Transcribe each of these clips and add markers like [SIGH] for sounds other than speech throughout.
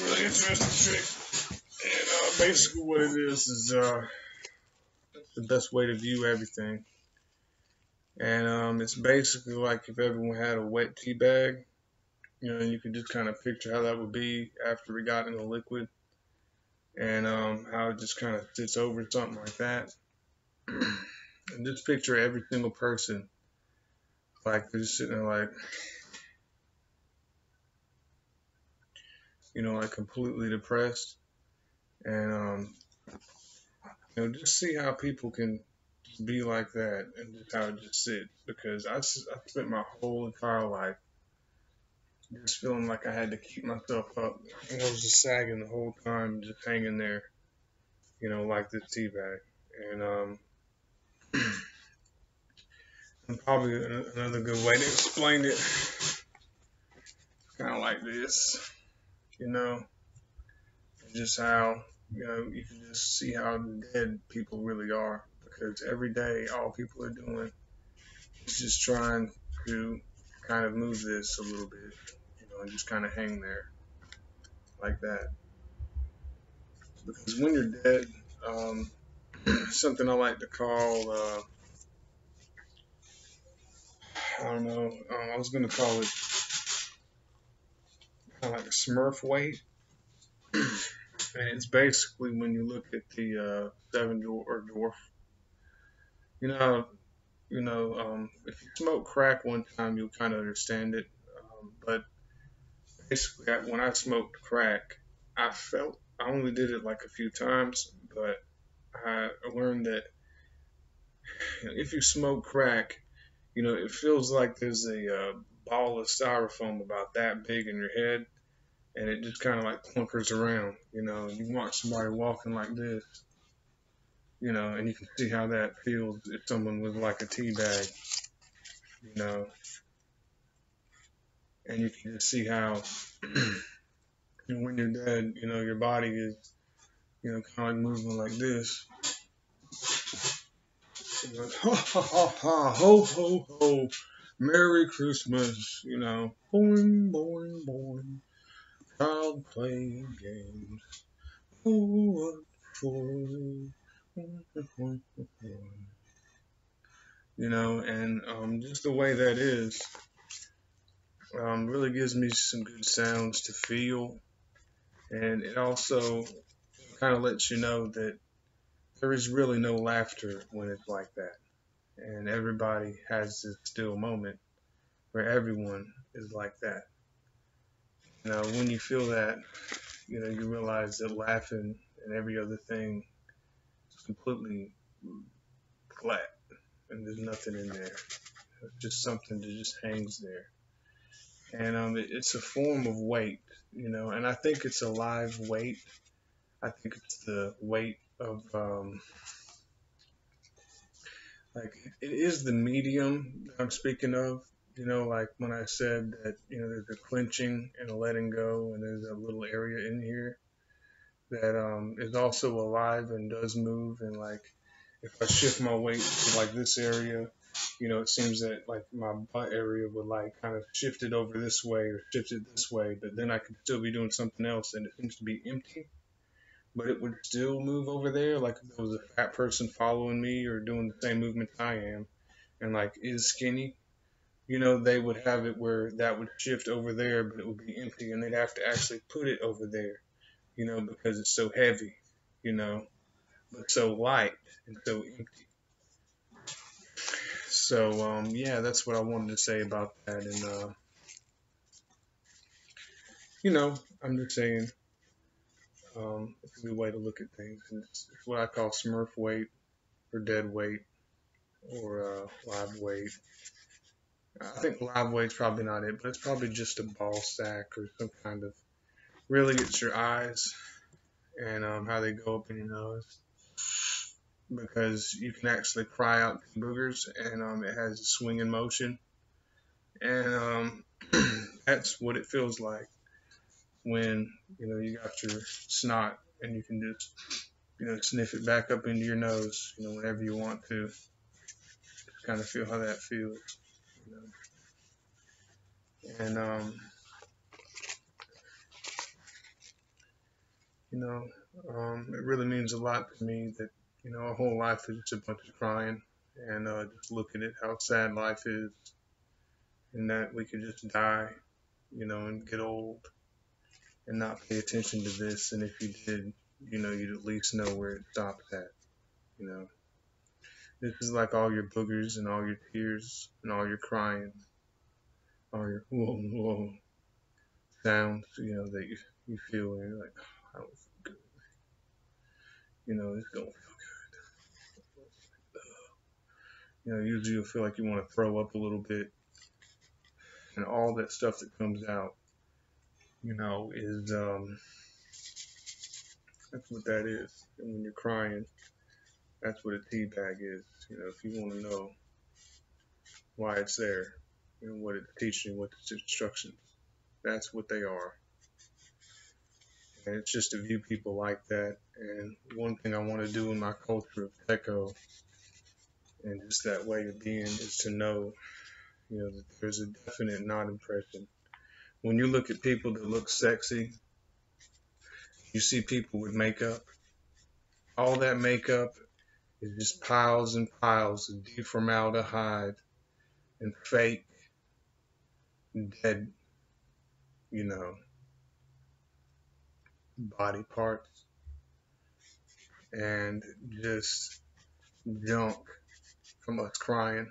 really interesting trick. And uh, basically, what it is is uh, the best way to view everything. And um, it's basically like if everyone had a wet tea bag, you know, you can just kind of picture how that would be after we got in the liquid, and um, how it just kind of sits over something like that. [CLEARS THROAT] and just picture every single person like they're just sitting there like you know, like completely depressed. And, um, you know, just see how people can be like that and just how it just sits. Because I, I spent my whole entire life just feeling like I had to keep myself up. And I was just sagging the whole time, just hanging there, you know, like this tea bag. And, um, [CLEARS THROAT] and probably another good way to explain it, kind of like this you know, just how, you know, you can just see how dead people really are because every day all people are doing is just trying to kind of move this a little bit, you know, and just kind of hang there like that. Because when you're dead, um, [CLEARS THROAT] something I like to call, uh, I don't know, um, I was going to call it kind of like a Smurf weight. and it's basically when you look at the uh, seven dwarf, or dwarf. You know, you know, um, if you smoke crack one time, you'll kind of understand it. Um, but basically, when I smoked crack, I felt I only did it like a few times, but I learned that if you smoke crack, you know, it feels like there's a uh, ball of styrofoam about that big in your head, and it just kind of like clunkers around, you know. You watch somebody walking like this, you know, and you can see how that feels if someone was like a tea bag, you know. And you can just see how [CLEARS THROAT] when you're dead, you know, your body is, you know, kind of like moving like this. ha ha ha ha, ho ho ho, Merry Christmas, you know, boing boing boing. Child playing games. Oh, what for? You know, and um, just the way that is um, really gives me some good sounds to feel. And it also kind of lets you know that there is really no laughter when it's like that. And everybody has this still moment where everyone is like that. Know, when you feel that, you know, you realize that laughing and every other thing is completely flat and there's nothing in there. Just something that just hangs there. And um, it, it's a form of weight, you know, and I think it's a live weight. I think it's the weight of, um, like, it is the medium I'm speaking of, you know, like when I said that, you know, there's a clenching and a letting go, and there's a little area in here that um, is also alive and does move. And like, if I shift my weight to like this area, you know, it seems that like my butt area would like kind of shift it over this way or shift it this way, but then I could still be doing something else and it seems to be empty. But it would still move over there, like if there was a fat person following me or doing the same movements I am, and like is skinny, you know, they would have it where that would shift over there, but it would be empty, and they'd have to actually put it over there, you know, because it's so heavy, you know, but so light and so empty. So, um, yeah, that's what I wanted to say about that. And, uh, you know, I'm just saying, um, it's a good way to look at things. And it's, it's what I call smurf weight or dead weight or uh, live weight. I think live weight's probably not it, but it's probably just a ball sack or some kind of. Really, it's your eyes and um, how they go up in your nose. Because you can actually cry out boogers and um, it has a swinging motion. And um, [CLEARS THROAT] that's what it feels like when you know you got your snot and you can just you know sniff it back up into your nose you know whenever you want to. Just kind of feel how that feels you know. And um, You know, um, it really means a lot to me that you know our whole life is just a bunch of crying and uh, just looking at how sad life is, and that we could just die, you know, and get old and not pay attention to this. And if you did, you know, you'd at least know where it stops at. You know, this is like all your boogers and all your tears and all your crying, all your whoa whoa sounds, you know, that you you feel and you're like, oh, I don't feel good. You know, this don't feel good. You know, usually you'll feel like you want to throw up a little bit, and all that stuff that comes out, you know, is um, that's what that is. And when you're crying, that's what a tea bag is. You know, if you want to know why it's there and what it's teaching, what its instructions, that's what they are. And it's just to view people like that. And one thing I want to do in my culture of Tecko and just that way of being is to know, you know, that there's a definite not impression. When you look at people that look sexy, you see people with makeup. All that makeup is just piles and piles of deformaldehyde and fake dead, you know, body parts and just junk from us crying.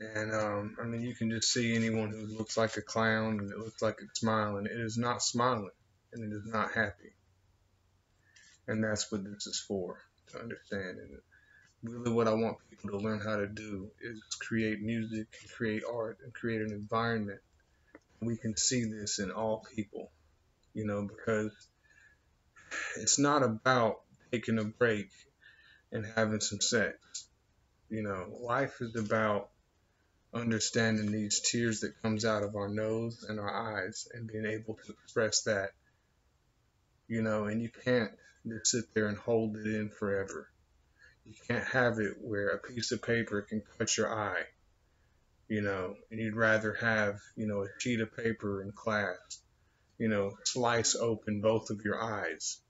And um, I mean, you can just see anyone who looks like a clown and it looks like it's smiling. It is not smiling and it is not happy. And that's what this is for, to understand. And really, what I want people to learn how to do is create music, and create art, and create an environment. We can see this in all people, you know, because it's not about taking a break and having some sex. You know, life is about understanding these tears that comes out of our nose and our eyes and being able to express that. You know, and you can't just sit there and hold it in forever. You can't have it where a piece of paper can cut your eye. You know, and you'd rather have, you know, a sheet of paper in class, you know, slice open both of your eyes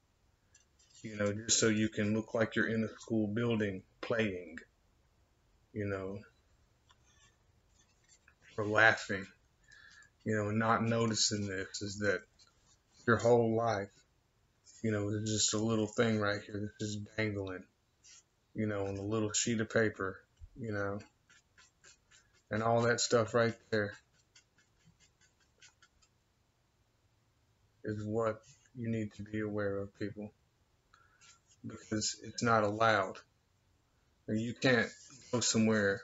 you know, just so you can look like you're in a school building playing, you know, or laughing, you know, and not noticing this is that your whole life, you know, is just a little thing right here that's just dangling, you know, on a little sheet of paper, you know, and all that stuff right there is what you need to be aware of, people because it's not allowed. You can't go somewhere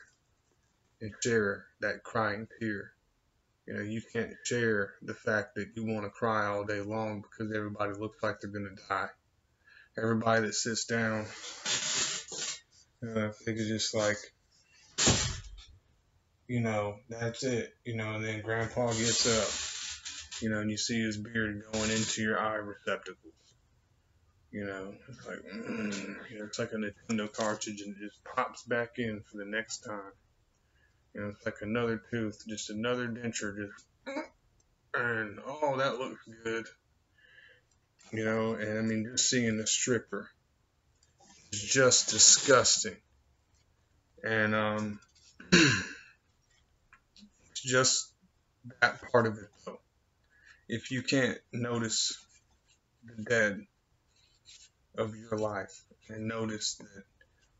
and share that crying tear. You know, you can't share the fact that you want to cry all day long because everybody looks like they're going to die. Everybody that sits down, uh, they could just like, you know, that's it. You know, and then grandpa gets up, you know, and you see his beard going into your eye receptacles. You know, it's like mm, you know, it's like a Nintendo cartridge and it just pops back in for the next time. You know, it's like another tooth, just another denture, just and oh, that looks good. You know, and I mean, just seeing the stripper is just disgusting. And um, [CLEARS THROAT] it's just that part of it, though. If you can't notice the dead of your life and notice that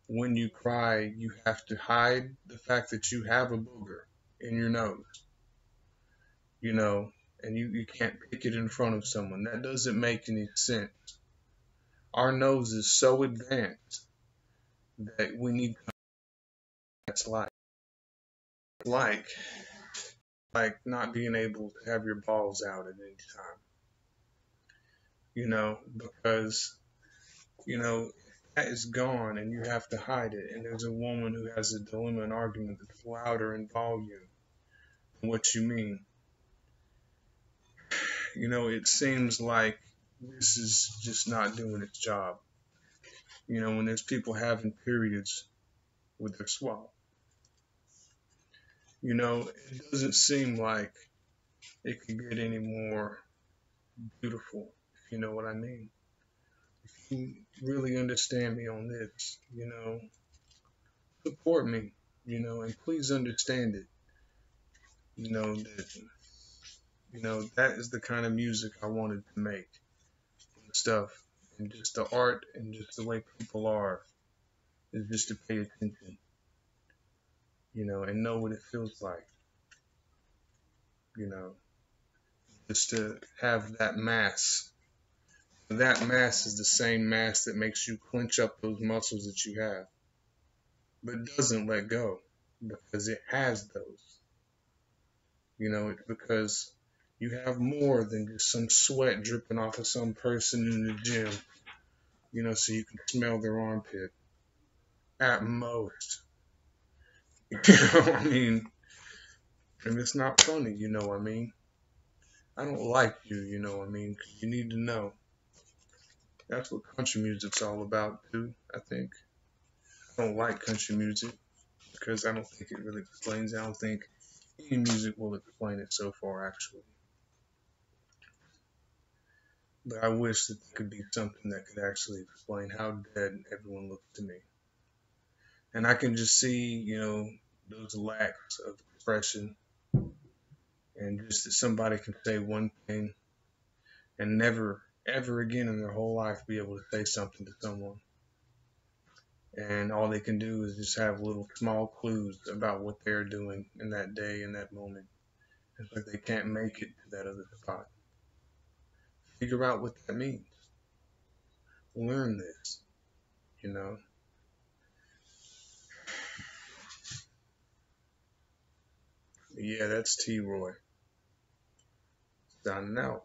when you cry, you have to hide the fact that you have a booger in your nose, you know, and you, you can't pick it in front of someone. That doesn't make any sense. Our nose is so advanced that we need that's like like like not being able to have your balls out at any time you know because you know, is gone and you have to hide it. And there's a woman who has a dilemma and argument that's louder in volume than what you mean. You know, it seems like this is just not doing its job. You know, when there's people having periods with their swallow. You know, it doesn't seem like it could get any more beautiful if you know what I mean. Really understand me on this, you know, support me, you know, and please understand it. You know that you know that is the kind of music I wanted to make. And Stuff and just the art and just the way people are is just to pay attention. You know, and know what it feels like. You know, just to have that mass. That mass is the same mass that makes you clench up those muscles that you have, but doesn't let go because it has those. You know, because you have more than just some sweat dripping off of some person in the gym, you know, so you can smell their armpit. At most. [LAUGHS] You know I mean? And it's not funny, you know what I mean? I don't like you, you know what I mean? You need to know. That's what country music's all about, too, I think. I don't like country music because I don't think it really explains. I don't think any music will explain it so far, actually. But I wish that there could be something that could actually explain how dead everyone looks to me. And I can just see, you know, those lacks of expression and just that somebody can say one thing and never, ever again in their whole life be able to say something to someone. And all they can do is just have little small clues about what they're doing in that day, in that moment. It's like they can't make it to that other spot. Figure out what that means. Learn this, you know. Yeah, that's T Roy. Signing out.